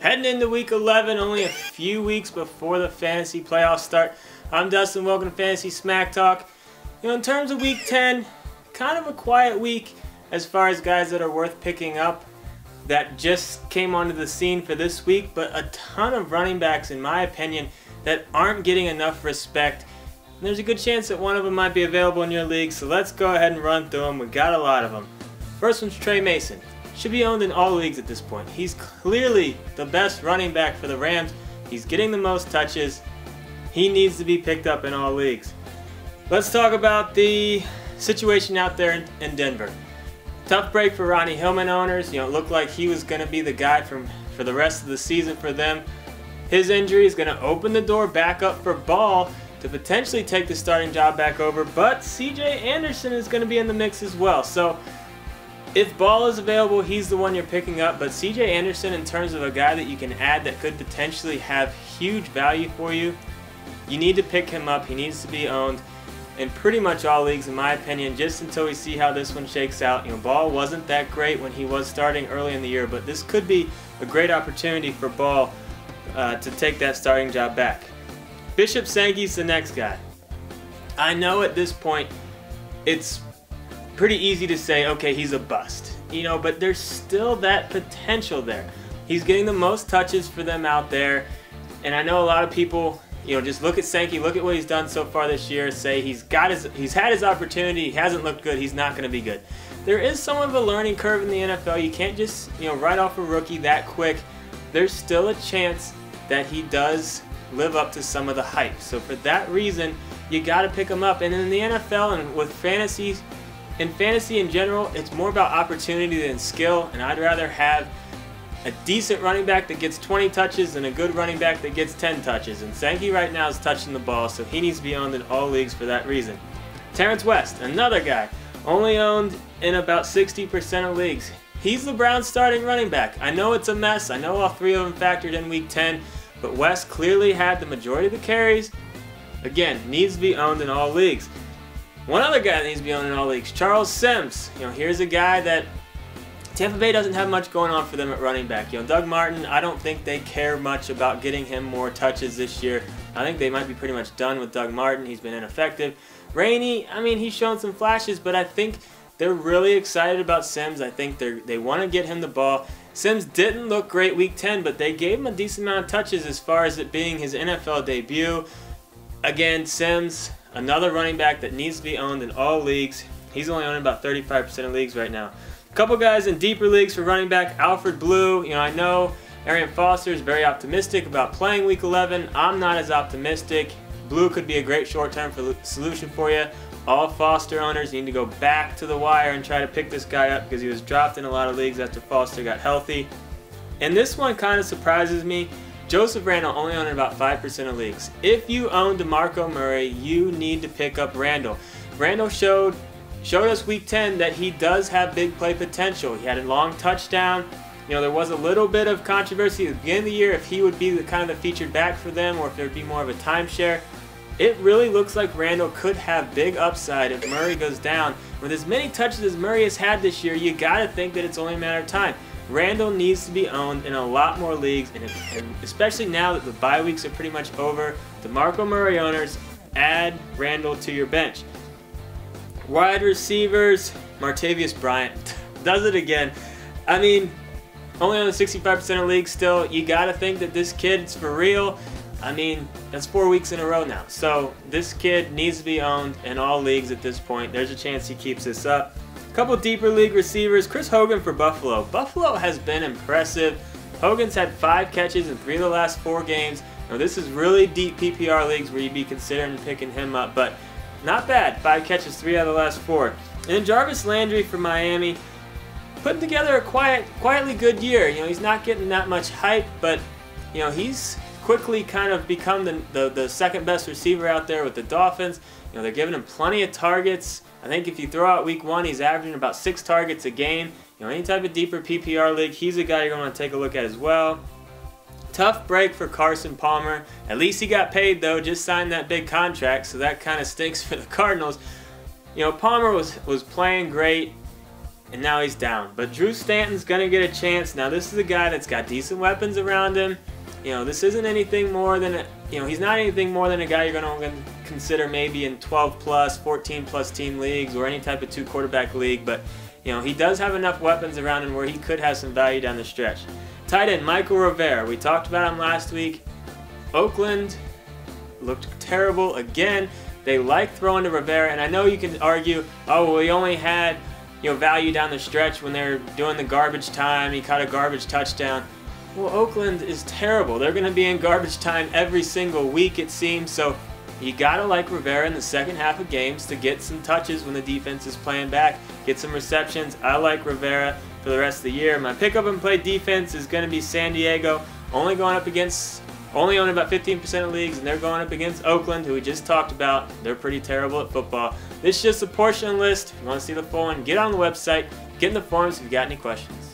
Heading into week 11, only a few weeks before the fantasy playoffs start. I'm Dustin, welcome to Fantasy Smack Talk. You know, in terms of week 10, kind of a quiet week as far as guys that are worth picking up that just came onto the scene for this week, but a ton of running backs, in my opinion, that aren't getting enough respect. And there's a good chance that one of them might be available in your league, so let's go ahead and run through them. We got a lot of them. First one's Tre Mason. Should be owned in all leagues at this point. He's clearly the best running back for the Rams. He's getting the most touches. He needs to be picked up in all leagues. Let's talk about the situation out there in, Denver. Tough break for Ronnie Hillman owners. You know, it looked like he was going to be the guy from, for the rest of the season for them. His injury is going to open the door back up for Ball to potentially take the starting job back over, but CJ Anderson is going to be in the mix as well. So if Ball is available, he's the one you're picking up. But CJ Anderson, in terms of a guy that you can add that could potentially have huge value for you, you need to pick him up. He needs to be owned in pretty much all leagues, in my opinion, just until we see how this one shakes out. You know, Ball wasn't that great when he was starting early in the year, but this could be a great opportunity for Ball uh, to take that starting job back. Bishop Sankey's the next guy. I know at this point it's pretty easy to say, okay, he's a bust. You know, but there's still that potential there. He's getting the most touches for them out there. And I know a lot of people, you know, just look at Sankey, look at what he's done so far this year, say he's got his he's had his opportunity, he hasn't looked good, he's not gonna be good. There is somewhat of a learning curve in the NFL. You can't just, you know, write off a rookie that quick. There's still a chance that he does live up to some of the hype. So for that reason, you got to pick him up. And in the NFL and with fantasy in fantasy in general, it's more about opportunity than skill, and I'd rather have a decent running back that gets 20 touches than a good running back that gets 10 touches. And Sankey right now is touching the ball, so he needs to be owned in all leagues for that reason. Terrance West, another guy, only owned in about 60% of leagues. He's the Browns starting running back. I know it's a mess. I know all three of them factored in week 10, but West clearly had the majority of the carries. Again, needs to be owned in all leagues. One other guy that needs to be on in all leagues, Charles Sims. You know, here's a guy that Tampa Bay doesn't have much going on for them at running back. You know, Doug Martin, I don't think they care much about getting him more touches this year. I think they might be pretty much done with Doug Martin. He's been ineffective. Rainey, I mean, he's shown some flashes, but I think they're really excited about Sims. I think they they want to get him the ball. Sims didn't look great week 10, but they gave him a decent amount of touches as far as it being his NFL debut. Again, Sims, Another running back that needs to be owned in all leagues. He's only owned about 35% of leagues right now. A couple guys in deeper leagues for running back. Alfred Blue. You know, I know Arian Foster is very optimistic about playing Week 11. I'm not as optimistic. Blue could be a great short-term solution for you. All Foster owners need to go back to the wire and try to pick this guy up because he was dropped in a lot of leagues after Foster got healthy. And this one kind of surprises me. Joseph Randle only owned about 5% of leagues. If you own DeMarco Murray, you need to pick up Randle. Randle showed showed us week 10 that he does have big play potential. He had a long touchdown. You know, there was a little bit of controversy at the beginning of the year if he would be the kind of the featured back for them or if there would be more of a timeshare. It really looks like Randle could have big upside if Murray goes down. With as many touches as Murray has had this year, you got to think that it's only a matter of time. Randle needs to be owned in a lot more leagues, and, and especially now that the bye weeks are pretty much over. DeMarco Murray owners, add Randle to your bench. Wide receivers, Martavis Bryant does it again. I mean, only on the 65% of leagues still. You got to think that this kid's for real. I mean, that's four weeks in a row now. So this kid needs to be owned in all leagues at this point. There's a chance he keeps this up. Couple deeper league receivers. Chris Hogan for Buffalo. Buffalo has been impressive. Hogan's had five catches in three of the last four games. Now this is really deep PPR leagues where you'd be considering picking him up, but not bad. Five catches, three out of the last four. And then Jarvis Landry for Miami, putting together a quiet, quietly good year. You know, he's not getting that much hype, but you know, he's quickly kind of become the, the, the second best receiver out there with the Dolphins. You know, they're giving him plenty of targets. I think if you throw out week one, he's averaging about six targets a game. You know, any type of deeper PPR league, he's a guy you're going to take a look at as well. Tough break for Carson Palmer. At least he got paid though, just signed that big contract, so that kind of stinks for the Cardinals. You know, Palmer was, was playing great. and now he's down. But Drew Stanton's going to get a chance. Now, this is a guy that's got decent weapons around him. You know, this isn't anything more than, a, you know, he's not anything more than a guy you're going to consider maybe in 12 plus, 14 plus team leagues or any type of two quarterback league. But, you know, he does have enough weapons around him where he could have some value down the stretch. Tight end Mychal Rivera. We talked about him last week. Oakland looked terrible again. They like throwing to Rivera, and I know you can argue, oh, well, he only had you know value down the stretch when they're doing the garbage time. He caught a garbage touchdown. Well, Oakland is terrible. They're going to be in garbage time every single week, it seems. So you got to like Rivera in the second half of games to get some touches when the defense is playing back, get some receptions. I like Rivera for the rest of the year. My pick up and play defense is going to be San Diego, only going up against only own about 15% of leagues, and they're going up against Oakland, who we just talked about. They're pretty terrible at football. This is just a portion list. If you want to see the full one, get on the website, get in the forums if you got any questions.